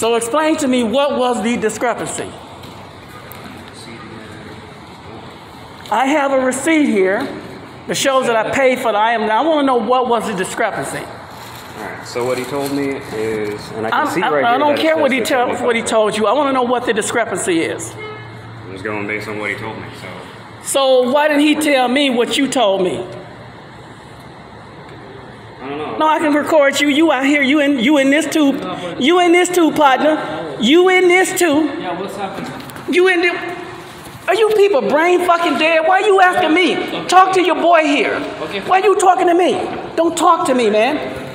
So explain to me what was the discrepancy. I have a receipt here that shows that I paid for the item. Now I want to know what was the discrepancy. All right. So what he told me is, and I can I'm, see I, right I here don't care what he tell, 675. what he told you. I want to know what the discrepancy is. I'm just going based on what he told me. So So why didn't he tell me what you told me? I. No, I can record you. You out here. You in you in this too. You in this too, partner. You in this too. Yeah, what's happening? You in the. Are you people brain fucking dead? Why are you asking me? Talk to your boy here. Okay. Why you talking to me? Don't talk to me, man.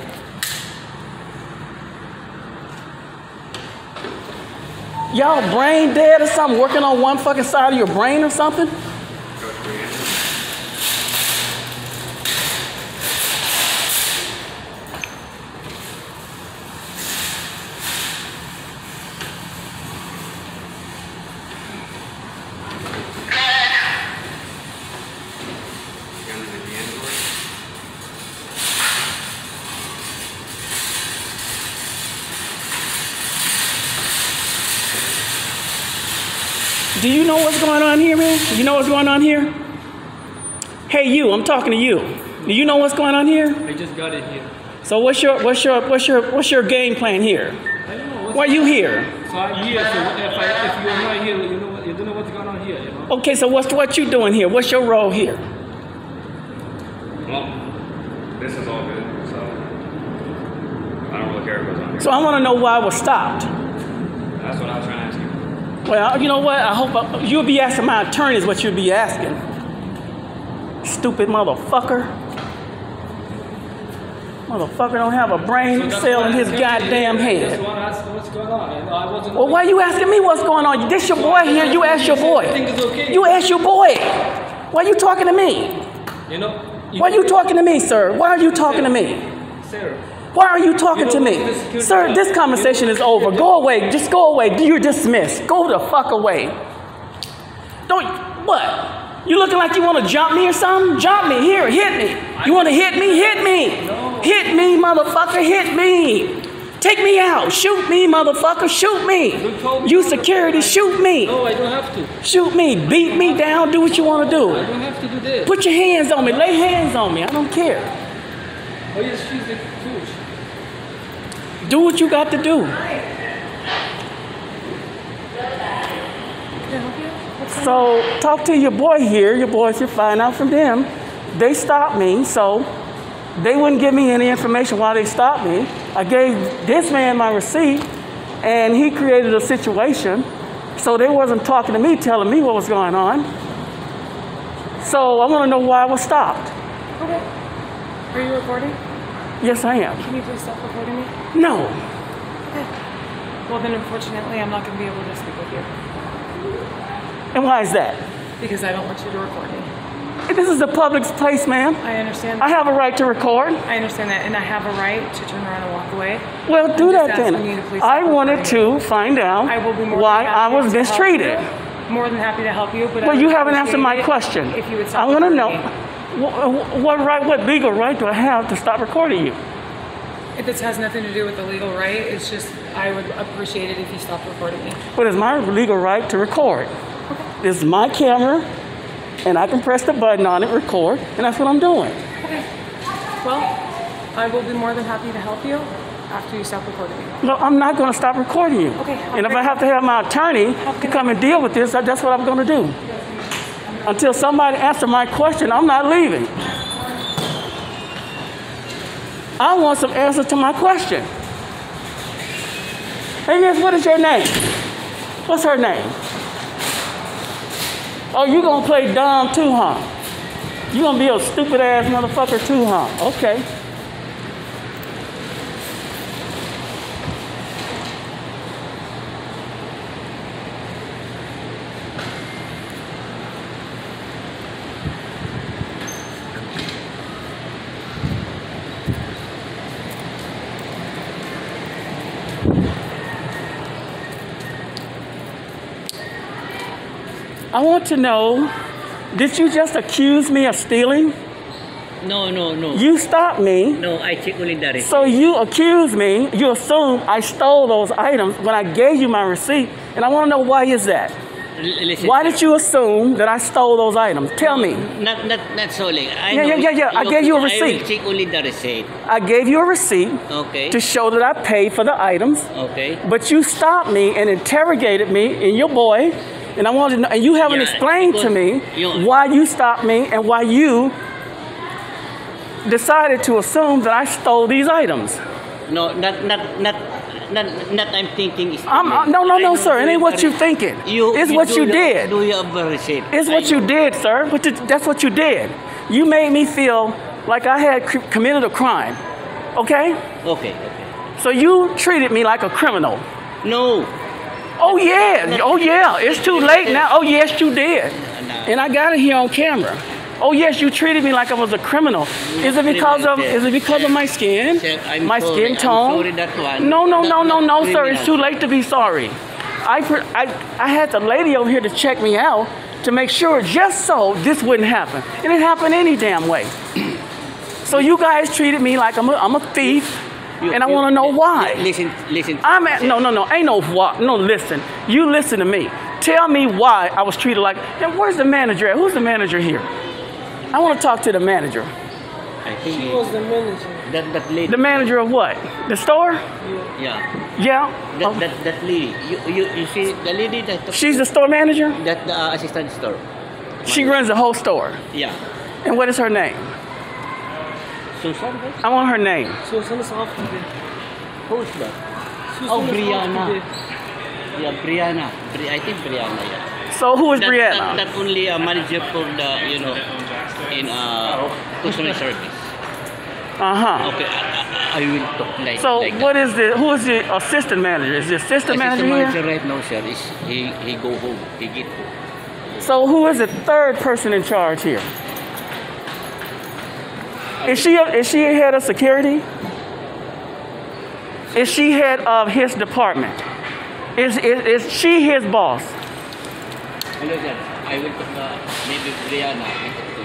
Y'all brain dead or something? Working on one fucking side of your brain or something? Do you know what's going on here, man? You know what's going on here? Hey, you, I'm talking to you. Do you know what's going on here? I just got it here. So what's your what's your what's your what's your game plan here? I don't know what's Why are you here? So I'm here, so if, I, if you're not here, you know what, you don't know what's going on here, you know? Okay, so what's what you doing here? What's your role here? Well, this is all good. So I don't really care what goes on here. So I want to know why I was stopped. That's what I was trying to ask you. Well, you know what? I hope I, you'll be asking my attorneys what you'll be asking. Stupid motherfucker. Motherfucker don't have a brain So cell in his goddamn head. just want to ask what's going on. and I wasn't. Well, why you asking me what's going on? This your boy here. You ask your boy. Okay. You ask your boy. Why are you talking to me? You know? Why are you talking to me, sir? Why are you talking to me? Sir, Why are you talking to me? what the security Sir, this conversation is over. Go away. Just go away. You're dismissed. Go the fuck away. Don't, what? You looking like you want to jump me or something? Jump me. Here, hit me. You want to hit me? Hit me. Hit me, motherfucker. Hit me. Take me out. Shoot me, motherfucker. Shoot me. You me You security, shoot me. no, I don't have to. Shoot me. Beat me down. Do what you want to do. I do. don't have to do this. Put your hands on me. Lay hands on me. I don't care. Oh, yes, she's. Do what you got to do. So talk to your boy here. Your boy should find out from them. They stopped me, so they wouldn't give me any information why they stopped me. I gave this man my receipt, and he created a situation. So they wasn't talking to me, telling me what was going on. So I want to know why I was stopped. Okay. Are you recording? Yes, I am. Can you please stop recording me? No. Well, then unfortunately, I'm not going to be able to speak with you And why is that? because I don't want you to record me. This is a public place, ma'am. I understand. I have a right to record. I understand that, and I have a right to turn around and walk away. Well, do that then. you to please I wanted to find out I will be more why I was mistreated. More than happy to help you, but I Well, you haven't answered my question. If you would I want to know me. What, what right, what legal right do I have to stop recording you? If this has nothing to do with the legal right, it's just I would appreciate it if you stopped recording me. But it's my legal right to record. This is my camera, and I can press the button on it, record, and that's what I'm doing. Okay. Well, I will be more than happy to help you after you stop recording me. No, I'm not going to stop recording you. Okay, And if I have to have my attorney to come and deal with this, that's what I'm going to do. Until somebody answers my question, I'm not leaving. I want some answers to my question. Hey, miss, what is your name? What's her name? Oh, you gonna play dumb too, huh? You gonna be a stupid ass motherfucker too, huh? Okay. I want to know, did you just accuse me of stealing? No, no, no. You stopped me. no, I check only receipt. So you accuse me, you assume I stole those items when I gave you my receipt, and I want to know why is that? Listen, Why did you assume that I stole those items? Tell me. Not, not, not solely. I Yeah, yeah, yeah, yeah. I gave you a receipt. will check only the receipt. I gave you a receipt Okay. to show that I paid for the items, Okay. but you stopped me and interrogated me and your boy, and I wanted to know, and you haven't Yeah, explained to me why you stopped me and why you decided to assume that I stole these items. No, not, not, not, not, not I'm thinking. is- I'm, uh, I- no, no, no, sir. It ain't what the you thinking. You, it's what do you did. Do you have a receipt? It's what you did, sir. What you, that's what you did. You made me feel like I had committed a crime. Okay? Okay, okay. So you treated me like a criminal. No. Oh yeah, oh yeah. It's too late now. Oh yes, you did. And I got it here on camera. Oh yes, you treated me like I was a criminal. Is it because of is it because of my skin? My skin tone? No, no, no, no, no, sir. It's too late to be sorry. I, I, I had the lady over here to check me out to make sure just so this wouldn't happen. And it happened any damn way. So you guys treated me like I'm a, I'm a thief, You- and I want to know li- why. Listen, listen. I'm at, no, no, no, ain't no what. No, listen. You listen to me. Tell me why I was treated like, and where's the manager at? Who's the manager here? I want to talk to the manager. I think She was the manager. that, that lady. The manager of what? The store? yeah. Yeah. That, Oh, that, that lady. You, you, you see the lady that She's the store manager? that the uh, assistant store. She runs the whole store. Yeah. And what is her name? Susan. I want her name. Susan is off today. Who's that? Susan Oh, Brianna. Yeah, Brianna. Bri- I think Brianna. Yeah. So who is That, Brianna? that, that only a manager for the you know in uh customer service. Uh-huh. Okay, I, I, I will talk like. So like what is the, who is the assistant manager? Is the assistant that. manager Assistant manager right now, sir, is he he go home. He get home. So who is the third person in charge here? Is she is she head of security? Is she head of his department? Is is, is she his boss? Hello, sir. I will talk uh, maybe Brianna. I talk to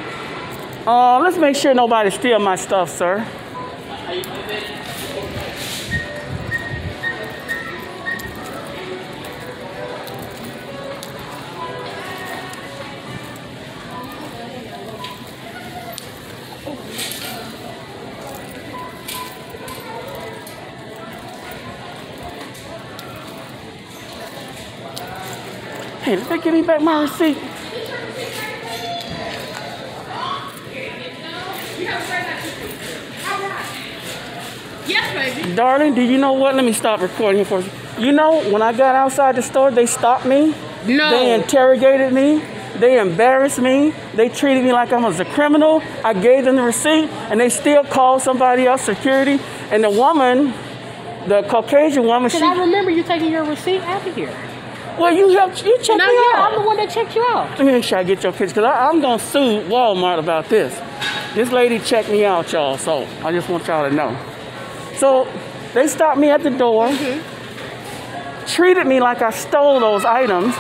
you. Uh, let's make sure nobody steal my stuff, sir. Hey, did they give me back my receipt? Yes, baby. Darling, do you know what? Let me stop recording here for second. You know, when I got outside the store, they stopped me. No. They interrogated me. They embarrassed me. They treated me like I was a criminal. I gave them the receipt, and they still called somebody else security. And the woman, the Caucasian woman, she, I remember you taking your receipt out of here. Well, you helped, you checked No, me yeah, out. I'm the one that checked you out. Let me make sure I get your picture, because I'm going to sue Walmart about this. This lady checked me out, y'all, so I just want y'all to know. So they stopped me at the door, mm-hmm. treated me like I stole those items,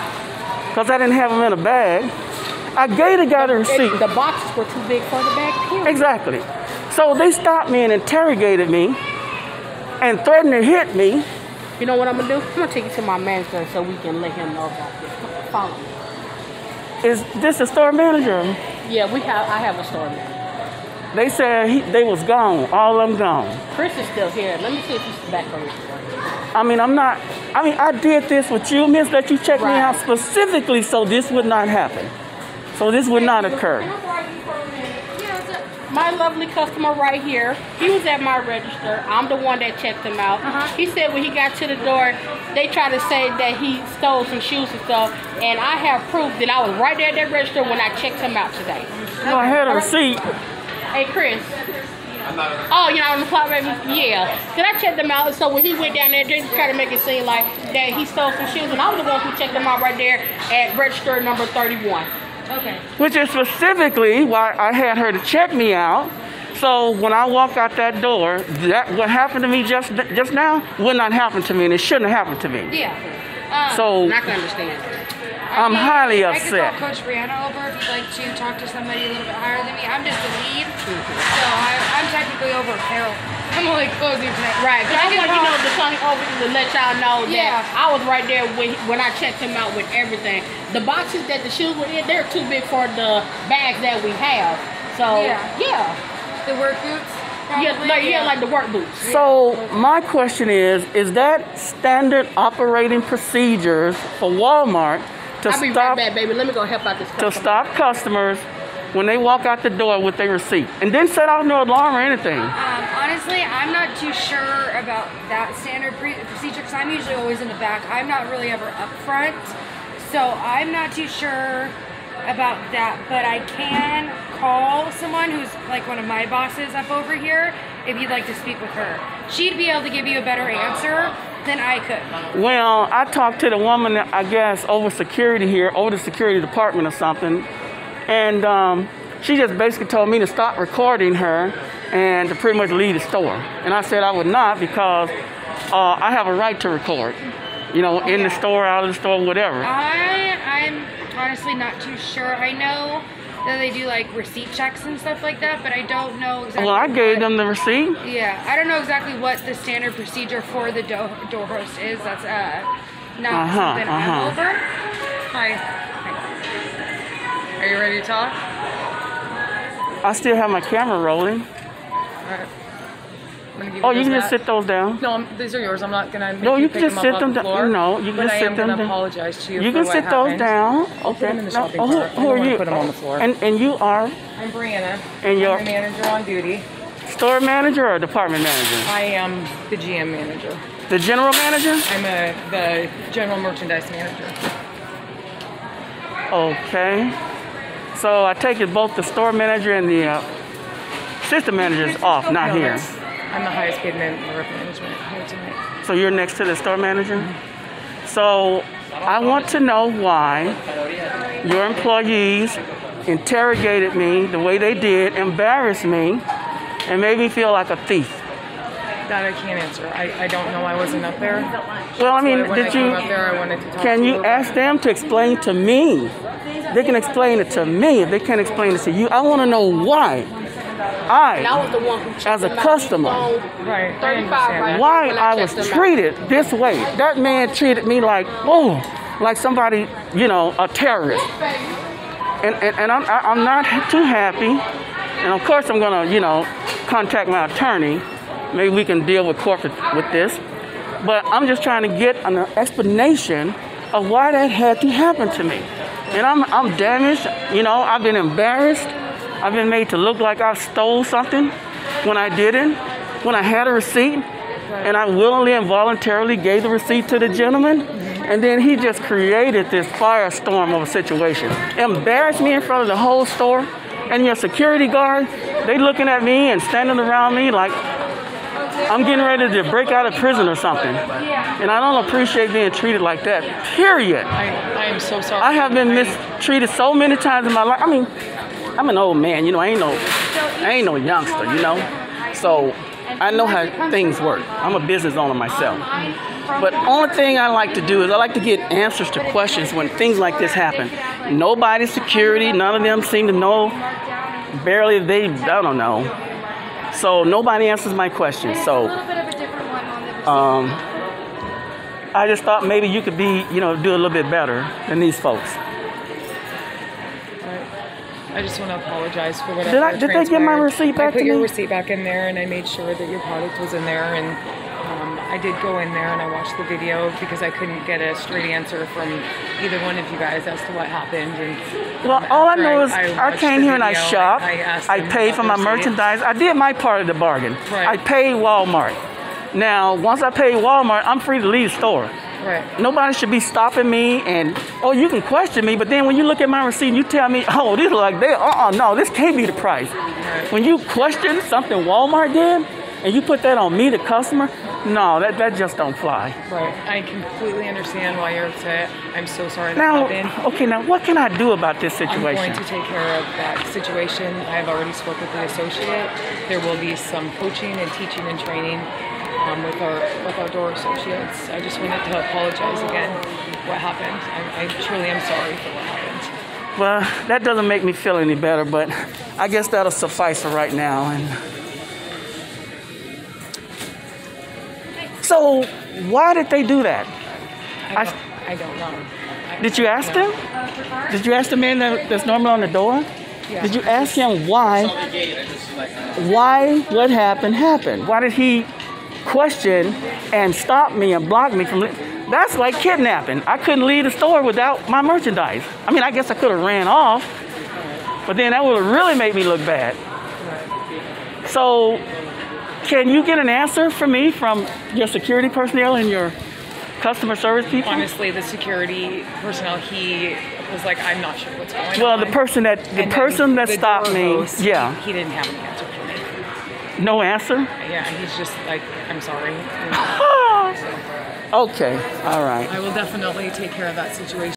because I didn't have them in a bag. I gave the guy the receipt. The boxes were too big for the bag. Period. Exactly. So they stopped me and interrogated me and threatened to hit me. You know what I'm gonna do? I'm gonna take you to my manager so we can let him know about this. Follow me. Is this the store manager? Yeah, we have. I have a store manager. They said he, they was gone, all of them gone. Chris is still here. Let me see if he's back on. I mean, I'm not, I mean, I did this with you, miss, that you checked me out specifically so this would not happen. So this would not occur. My lovely customer right here, he was at my register. I'm the one that checked him out. Uh-huh. He said when he got to the door, they tried to say that he stole some shoes and stuff, and I have proof that I was right there at that register when I checked him out today. Well, I had a receipt. Hey, Chris. Oh, you know, on the clock, baby? Yeah. Because I checked him out, so when he went down there, they tried to make it seem like that he stole some shoes, and I was the one who checked him out right there at register number 31. Okay. which is specifically why I had her to check me out. So when I walk out that door, that what happened to me just just now would not happen to me, and it shouldn't have happened to me. Yeah. Uh, So- I can understand. I'm can- highly I could upset. call Coach Brianna over if you'd like to talk to somebody a little bit higher than me. I'm just the lead, mm-hmm. so I, I'm technically over Carol. I'm only closing tonight. Right, because I But want you know call- to come over to let y'all know that Yeah. I was right there when, when I checked him out with everything. The boxes that the shoes were in, they're too big for the bags that we have. So Yeah. yeah, the work boots. yeah, like, yeah, like the work boots. So my question is, is that standard operating procedures for Walmart to I'll be stop right back, baby. Let me go help out this. to stop customers when they walk out the door with their receipt and didn't set off no alarm or anything? Um, honestly, I'm not too sure about that standard pre- procedure because I'm usually always in the back. I'm not really ever up front, so I'm not too sure about that. But I can call someone who's like one of my bosses up over here if you'd like to speak with her. She'd be able to give you a better answer than I could. Well, I talked to the woman, I guess, over security here, over the security department or something, and um, she just basically told me to stop recording her and to pretty much leave the store. And I said I would not because uh, I have a right to record, you know, in the store, out of the store, whatever. I I'm honestly not too sure. I know that they do like receipt checks and stuff like that, but I don't know exactly. Well, I gave what- them the receipt. Yeah, I don't know exactly what the standard procedure for the door, door host is. That's uh, not Uh-huh, something uh-huh. I'm over. Hi. Are you ready to talk? I still have my camera rolling. Gonna give Oh, you can just sit those down. No, I'm- these are yours. I'm not gonna. Make No, you pick can just sit them down. No, you can just I sit them gonna down. apologize to you. You can sit those happened. down. I'll put Okay. them in the No, shopping oh, who. Who are you? put them on the floor. And and you are I'm Brianna. And you're- the manager on duty. store manager or department manager? I am the GM manager. The general manager? I'm a, the general merchandise manager. Okay. So I take it both the store manager and the uh, system manager is off, not No, here. I'm the highest paid member of management here tonight. So you're next to the store manager? So I want to know why your employees interrogated me the way they did, embarrassed me, and made me feel like a thief. That I can't answer. I, I don't know. I wasn't up there. Well, I mean, I did came you? up there, I wanted to talk Can you ask them to explain to me? They can explain it to me if they can't explain it to you. I want to know why. And I I, was the one who As a customer. He was on Right, I 35 understand why when I was checked him out. treated this way. That man treated me like, oh, like somebody, you know, a terrorist. And, and, and I'm, I- I'm not too happy. And of course, I'm going to, you know, contact my attorney. Maybe we can deal with corporate with this. But I'm just trying to get an explanation of why that had to happen to me. And I'm, I'm damaged. You know, I've been embarrassed. I've been made to look like I stole something when I didn't, when I had a receipt. And I willingly and voluntarily gave the receipt to the gentleman. And then he just created this firestorm of a situation. Embarrassed me in front of the whole store. And your security guard, they looking at me and standing around me like I'm getting ready to break out of prison or something. And I don't appreciate being treated like that. Period. I, I am so sorry. I have been mistreated so many times in my life. I mean, I'm an old man, you know, I ain't no I ain't no youngster, you know. So I know how things work. I'm a business owner myself. But only thing I like to do is I like to get answers to questions when things like this happen. Nobody's security, none of them seem to know. Barely they I don't know. So nobody answers my questions. A So little bit of a different one on the um, I just thought maybe you could be, you know, do a little bit better than these folks. I just want to apologize for whatever. Did I- did they get my receipt back I put to your me? receipt back in there, and I made sure that your product was in there. And I did go in there and I watched the video because I couldn't get a straight answer from either one of you guys as to what happened. And Well, all I know is I, watched came here and I video, shopped. I, I paid for my merchandise. I did my part of the bargain. Right. I paid Walmart. Now, once I pay Walmart, I'm free to leave the store. Right. Nobody should be stopping me and, oh, you can question me, but then when you look at my receipt and you tell me, oh, this is like this, uh-uh, no, this can't be the price. When you question something Walmart did and you put that on me, the customer, no, that, that just don't fly. Right. I completely understand why you're upset. I'm so sorry that Now, happened. okay, now what can I do about this situation? I'm going to take care of that situation. I've already spoke with the associate. There will be some coaching and teaching and training um, with our with our door associates. I just wanted to apologize again. what happened. I, I truly am sorry for what happened. Well, that doesn't make me feel any better, but I guess that'll suffice for right now. And so, why did they do that? I I- don't, I don't know. I- Did you ask them? Did you ask the man that, that's normally on the door? Yeah. Did you ask him why? Why what happened happened? Why did he question and stop me and block me from? That's like kidnapping. I couldn't leave the store without my merchandise. I mean, I guess I could have ran off, but then that would have really made me look bad. So, can you get an answer for me from your security personnel and your customer service people? Honestly, the security personnel, he was like, I'm not sure what's going Well, on. Well, the person that the And person that the stopped me, host, yeah, He, he didn't have an answer for me. no answer. Yeah, he's just like, I'm sorry. okay, all right. I will definitely take care of that situation.